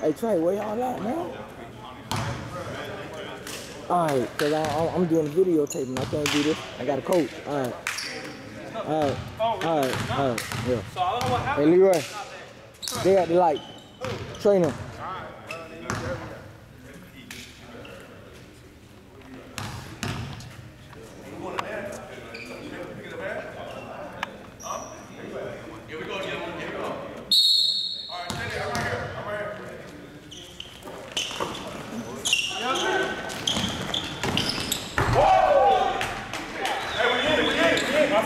Hey Trey, where y'all at, man? Alright, cause I, I'm doing a videotaping. I can't do this. I got a coach. Alright. Alright. Alright. Alright. Yeah. So I don't know what Hey. Leroy. They at the light. Trainer.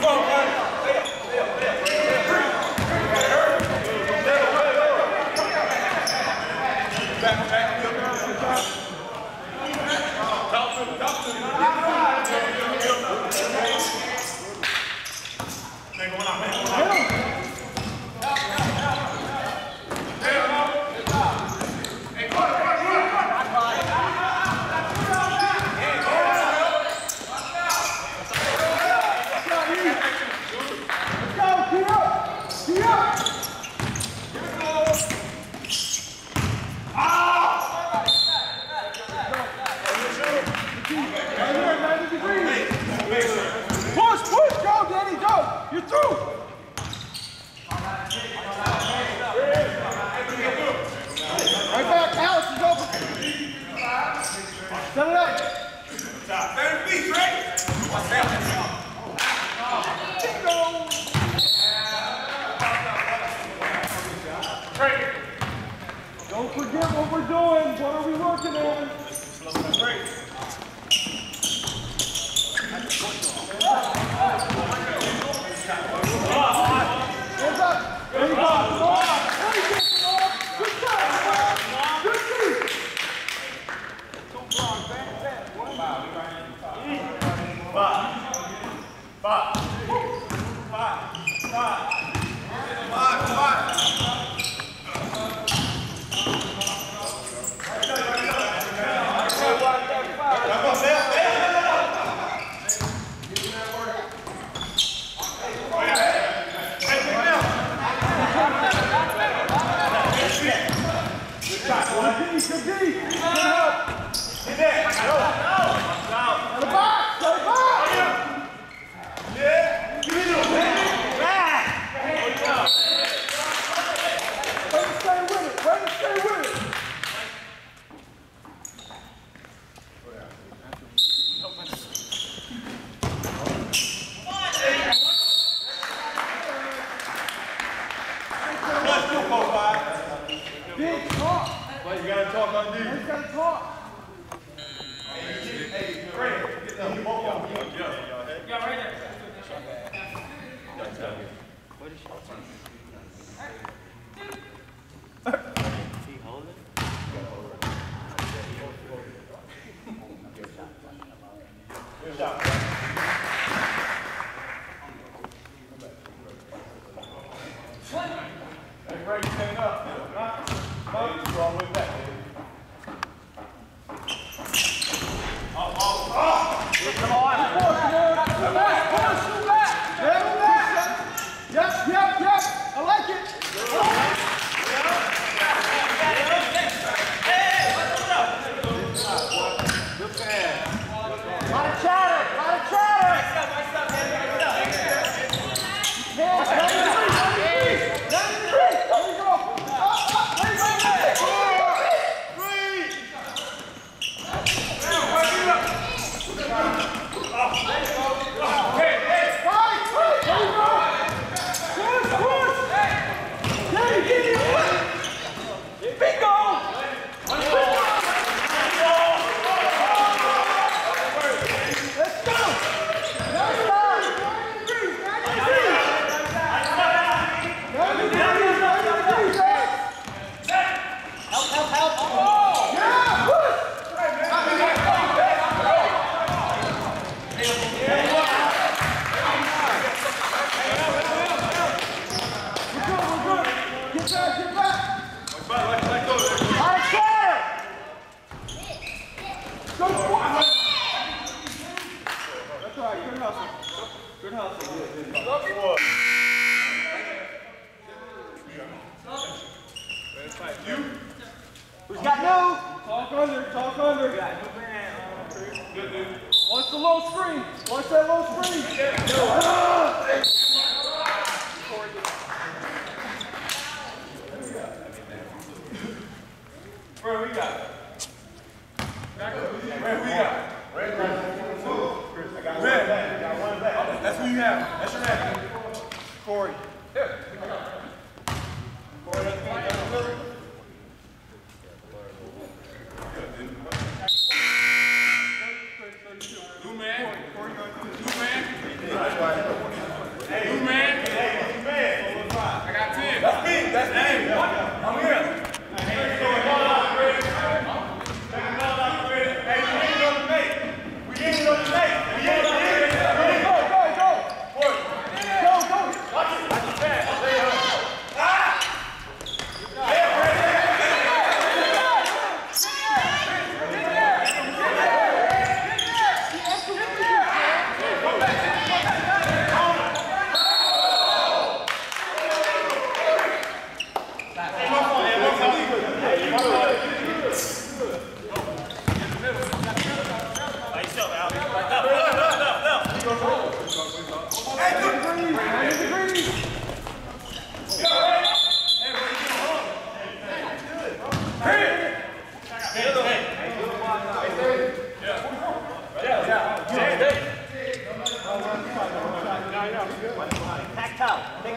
고! Don't what we're doing. What are we working on? Hands up. There you go. Come on. There you go. Come on. Good man. Good D, good D. Good help. Get that. Go. To the box. To the box. Way to stay with it. Way to stay with it. Big talk. But you gotta talk on D. Let's gotta talk. Hey, Fred, get the remote on me. Yeah, right there. Hey, Ray, stand up. Huh? Huh? What's wrong with that? Yep, yep, yep. I like it. Lot of chatter, lot of chatter. Yeah, 93, 93, 93. There you go. Up, up, there you go. Right, right, there you go. Push, push. Danny, get it. Bingo. Let's go. Let's go. 93, 93. 93, 93, Help, help, help. Yeah, push. We're good, we're good. Trying to get back. Out of chatter. Go squat. That's all right, good hustle. Good hustle. Who's got no? Talk under, talk under. Good, dude. Watch the low screen. Watch that low screen. Where we got? We got? Red. That's who you have. That's your man. Corey. New man. New man. New man. I got 10. That's me. That's me. I'm here.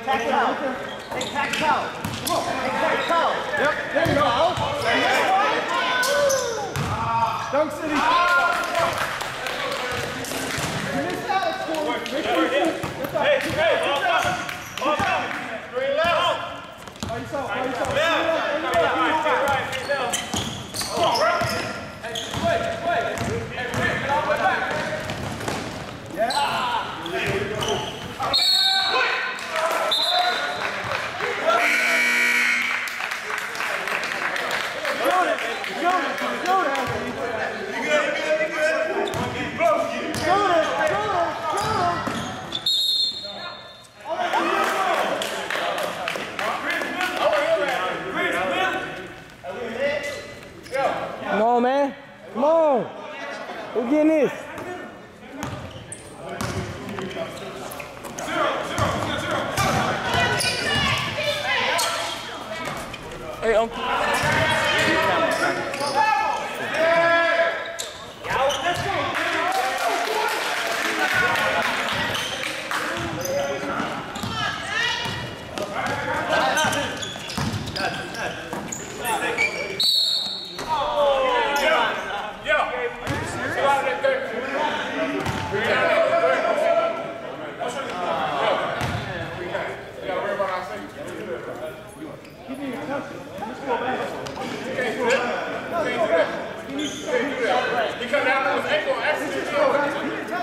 Tac-toe. Big tac-toe. Big tac-toe. Big tac-toe. Yep, there you go. Dunk City. You missed out, Corey. Make sure you shoot. That's all. Hey, hey, ball up. Ball up. Three left. Why you saw? Why you saw? Left. Right, right, right, right, left. Come on, right. Come on, man. Come on. Who getting this? Hey, Uncle. He come down with his ankle. Actually,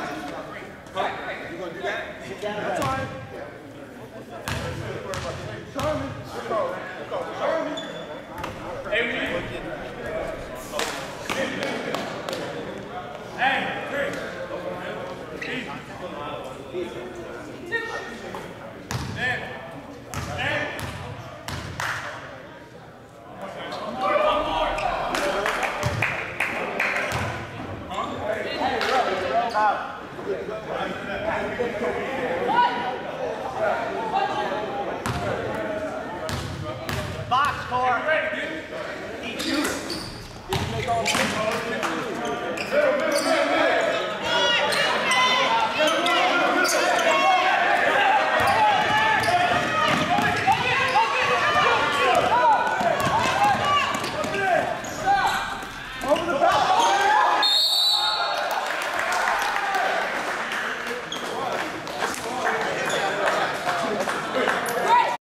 Hey, Box, Corey. Ready, dude. Eat shooter.